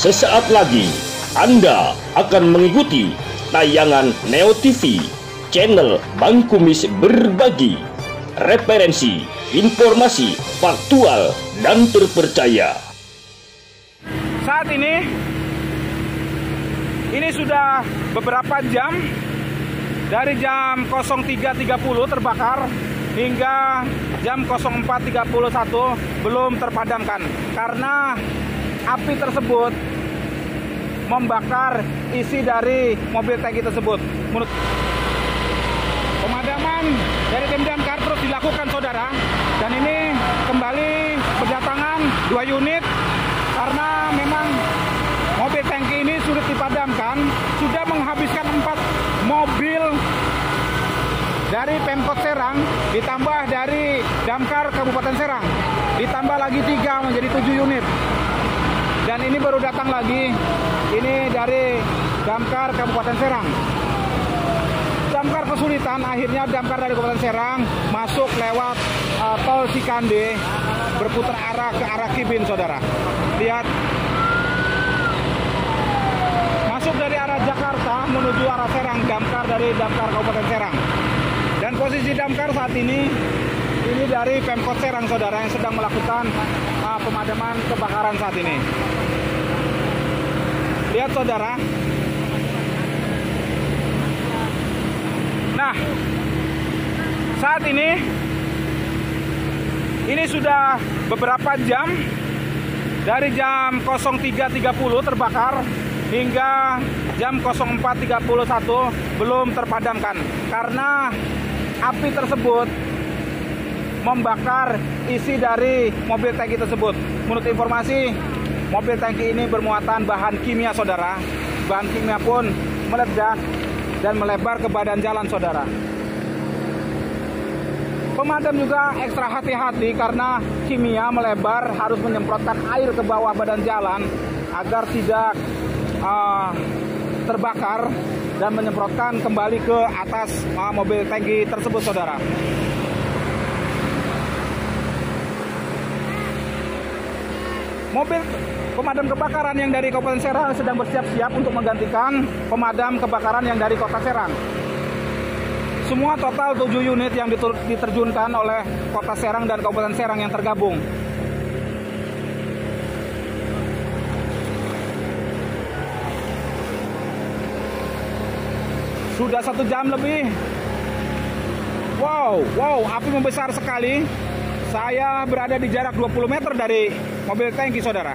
Sesaat lagi Anda akan mengikuti tayangan Neo TV channel Bang Kumis berbagi referensi, informasi, faktual, dan terpercaya. Saat ini ini sudah beberapa jam dari jam 03.30 terbakar hingga jam 04.31 belum terpadamkan karena api tersebut membakar isi dari mobil tangki tersebut. Menurut pemadaman dari tim damkar terus dilakukan saudara. Dan ini kembali berdatangan dua unit karena memang mobil tangki ini sudah dipadamkan. Sudah menghabiskan empat mobil dari Pemkot Serang ditambah dari damkar Kabupaten Serang. Ditambah lagi tiga menjadi tujuh unit dan ini baru datang lagi. Ini dari damkar Kabupaten Serang. Damkar kesulitan akhirnya damkar dari Kabupaten Serang masuk lewat uh, tol Cikande berputar arah ke arah Kibin saudara. Lihat. Masuk dari arah Jakarta menuju arah Serang damkar dari damkar Kabupaten Serang. Dan posisi damkar saat ini ini dari Pemkot Serang saudara yang sedang melakukan uh, pemadaman kebakaran saat ini lihat saudara. Nah, saat ini ini sudah beberapa jam. Dari jam 03.30 terbakar hingga jam 04.31 belum terpadamkan. Karena api tersebut membakar isi dari mobil tangki tersebut. Menurut informasi, mobil tangki ini bermuatan bahan kimia saudara. Bahan kimia pun meledak dan melebar ke badan jalan saudara. Pemadam juga ekstra hati-hati karena kimia melebar harus menyemprotkan air ke bawah badan jalan agar tidak uh, terbakar dan menyemprotkan kembali ke atas uh, mobil tangki tersebut saudara. Mobil pemadam kebakaran yang dari Kabupaten Serang sedang bersiap-siap untuk menggantikan pemadam kebakaran yang dari Kota Serang. Semua total 7 unit yang diterjunkan oleh Kota Serang dan Kabupaten Serang yang tergabung. Sudah satu jam lebih. Wow, wow, api membesar sekali. Saya berada di jarak 20 meter dari mobil tangki, saudara.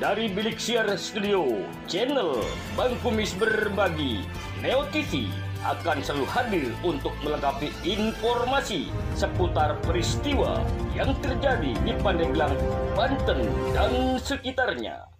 Dari Bilik Siar Studio, channel Bang Kumis Berbagi, Neo TV akan selalu hadir untuk melengkapi informasi seputar peristiwa yang terjadi di Pandeglang, Banten, dan sekitarnya.